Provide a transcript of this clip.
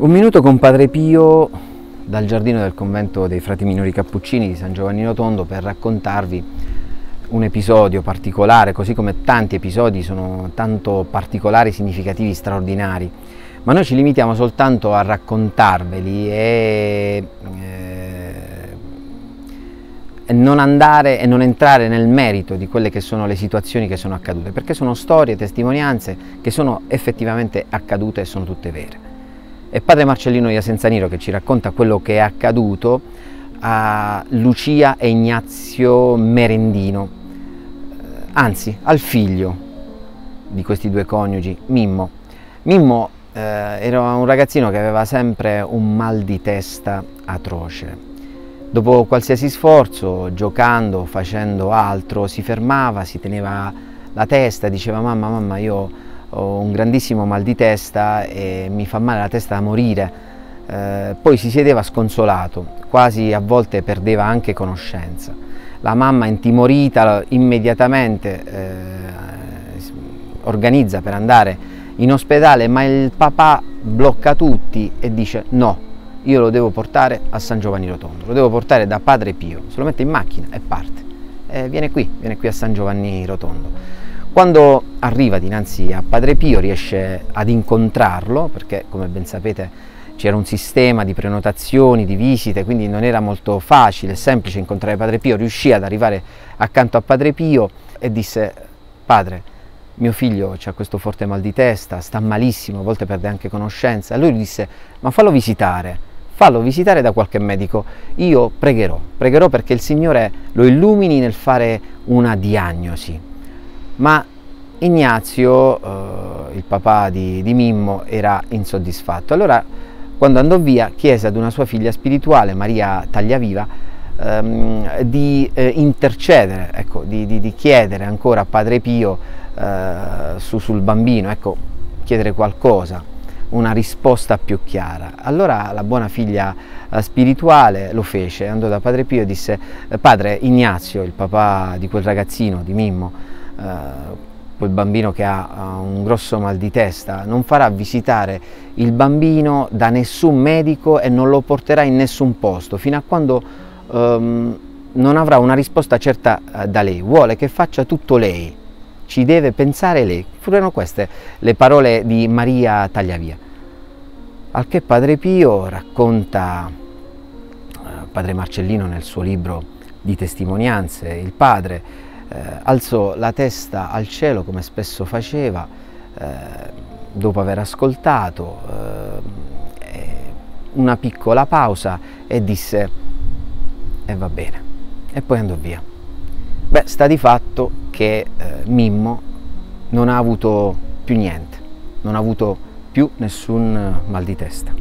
Un minuto con Padre Pio dal giardino del convento dei frati minori cappuccini di San Giovanni Rotondo per raccontarvi un episodio particolare, così come tanti episodi sono tanto particolari, significativi, straordinari, ma noi ci limitiamo soltanto a raccontarveli e, eh, e non andare e non entrare nel merito di quelle che sono le situazioni che sono accadute, perché sono storie, testimonianze che sono effettivamente accadute e sono tutte vere. È padre Marcellino Iasenzaniro che ci racconta quello che è accaduto a Lucia e Ignazio Merendino, anzi al figlio di questi due coniugi, Mimmo. Mimmo eh, era un ragazzino che aveva sempre un mal di testa atroce. Dopo qualsiasi sforzo, giocando, facendo altro, si fermava, si teneva la testa, diceva mamma, mamma, io ho un grandissimo mal di testa e mi fa male la testa da morire. Eh, poi si sedeva sconsolato, quasi a volte perdeva anche conoscenza. La mamma intimorita immediatamente eh, organizza per andare in ospedale, ma il papà blocca tutti e dice no, io lo devo portare a San Giovanni Rotondo, lo devo portare da Padre Pio, se lo mette in macchina e parte. E viene qui, viene qui a San Giovanni Rotondo. Quando arriva dinanzi a Padre Pio riesce ad incontrarlo, perché come ben sapete c'era un sistema di prenotazioni, di visite, quindi non era molto facile, semplice incontrare Padre Pio, riuscì ad arrivare accanto a Padre Pio e disse, padre, mio figlio ha questo forte mal di testa, sta malissimo, a volte perde anche conoscenza. E lui disse, ma fallo visitare, fallo visitare da qualche medico, io pregherò, pregherò perché il Signore lo illumini nel fare una diagnosi ma Ignazio, eh, il papà di, di, Mimmo, era insoddisfatto. Allora, quando andò via, chiese ad una sua figlia spirituale, Maria Tagliaviva, ehm, di eh, intercedere, ecco, di, di, di, chiedere ancora a Padre Pio eh, su, sul bambino, ecco, chiedere qualcosa, una risposta più chiara. Allora la buona figlia eh, spirituale lo fece, andò da Padre Pio e disse, Padre Ignazio, il papà di quel ragazzino, di Mimmo, eh, quel bambino che ha un grosso mal di testa, non farà visitare il bambino da nessun medico e non lo porterà in nessun posto fino a quando um, non avrà una risposta certa uh, da lei. Vuole che faccia tutto lei, ci deve pensare lei. Furono queste le parole di Maria Tagliavia. Al che Padre Pio racconta, uh, Padre Marcellino nel suo libro di testimonianze, il padre eh, alzò la testa al cielo come spesso faceva eh, dopo aver ascoltato eh, una piccola pausa e disse e va bene e poi andò via. Beh, sta di fatto che eh, Mimmo non ha avuto più niente, non ha avuto più nessun mal di testa.